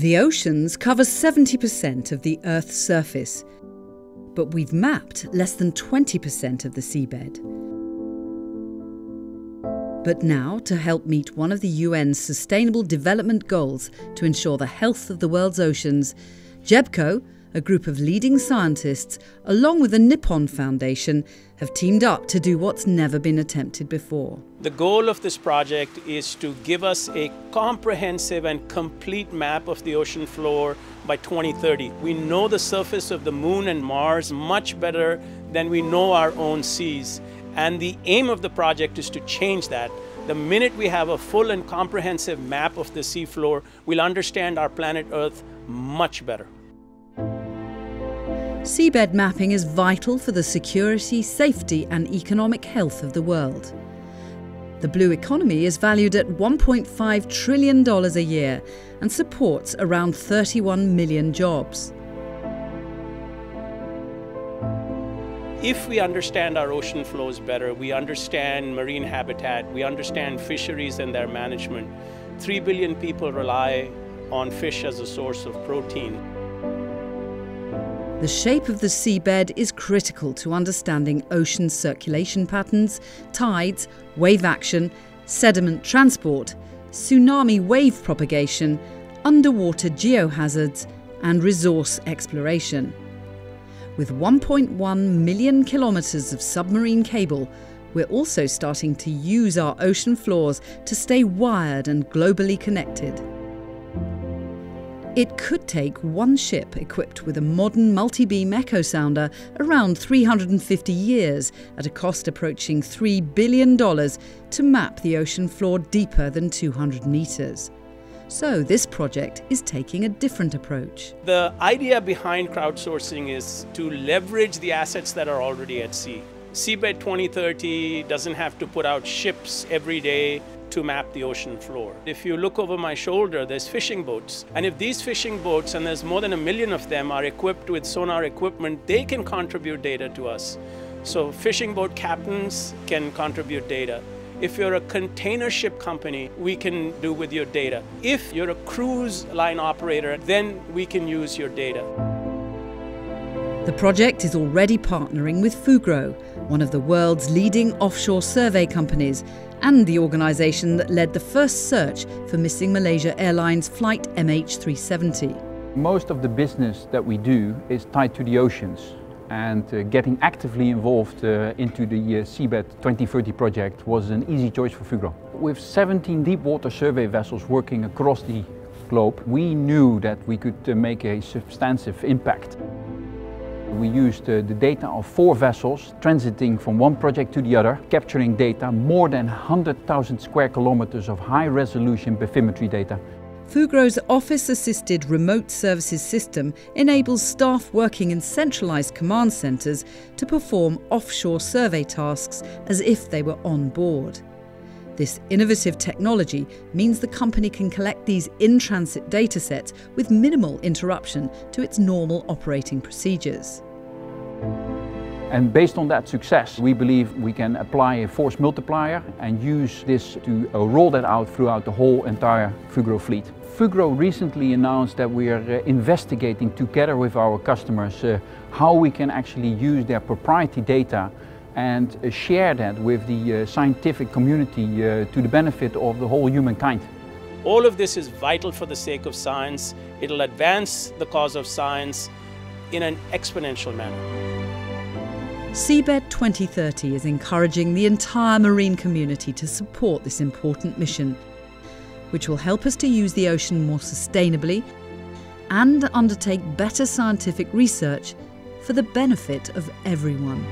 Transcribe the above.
The oceans cover 70% of the Earth's surface, but we've mapped less than 20% of the seabed. But now, to help meet one of the UN's Sustainable Development Goals to ensure the health of the world's oceans, GEBCO, a group of leading scientists, along with the Nippon Foundation, have teamed up to do what's never been attempted before. The goal of this project is to give us a comprehensive and complete map of the ocean floor by 2030. We know the surface of the moon and Mars much better than we know our own seas. And the aim of the project is to change that. The minute we have a full and comprehensive map of the seafloor, we'll understand our planet Earth much better. Seabed mapping is vital for the security, safety, and economic health of the world. The blue economy is valued at $1.5 trillion a year and supports around 31 million jobs. If we understand our ocean flows better, we understand marine habitat, we understand fisheries and their management, 3 billion people rely on fish as a source of protein. The shape of the seabed is critical to understanding ocean circulation patterns, tides, wave action, sediment transport, tsunami wave propagation, underwater geohazards, and resource exploration. With 1.1 million kilometres of submarine cable, we're also starting to use our ocean floors to stay wired and globally connected. It could take one ship equipped with a modern multi beam echo sounder around 350 years at a cost approaching $3 billion to map the ocean floor deeper than 200 metres. So, this project is taking a different approach. The idea behind crowdsourcing is to leverage the assets that are already at sea. Seabed 2030 doesn't have to put out ships every day to map the ocean floor. If you look over my shoulder, there's fishing boats. And if these fishing boats, and there's more than a million of them, are equipped with sonar equipment, they can contribute data to us. So fishing boat captains can contribute data. If you're a container ship company, we can do with your data. If you're a cruise line operator, then we can use your data. The project is already partnering with Fugro, one of the world's leading offshore survey companies, and the organisation that led the first search for missing Malaysia Airlines flight MH370. Most of the business that we do is tied to the oceans and uh, getting actively involved uh, into the uh, Seabed 2030 project was an easy choice for Fugro. With 17 deep water survey vessels working across the globe, we knew that we could uh, make a substantive impact. We used uh, the data of four vessels transiting from one project to the other, capturing data more than 100,000 square kilometers of high resolution bathymetry data. Fugro's office assisted remote services system enables staff working in centralised command centres to perform offshore survey tasks as if they were on board. This innovative technology means the company can collect these in transit datasets with minimal interruption to its normal operating procedures. And based on that success, we believe we can apply a force multiplier and use this to uh, roll that out throughout the whole entire Fugro fleet. Fugro recently announced that we are uh, investigating together with our customers uh, how we can actually use their proprietary data and uh, share that with the uh, scientific community uh, to the benefit of the whole humankind. All of this is vital for the sake of science. It'll advance the cause of science in an exponential manner. Seabed 2030 is encouraging the entire marine community to support this important mission, which will help us to use the ocean more sustainably and undertake better scientific research for the benefit of everyone.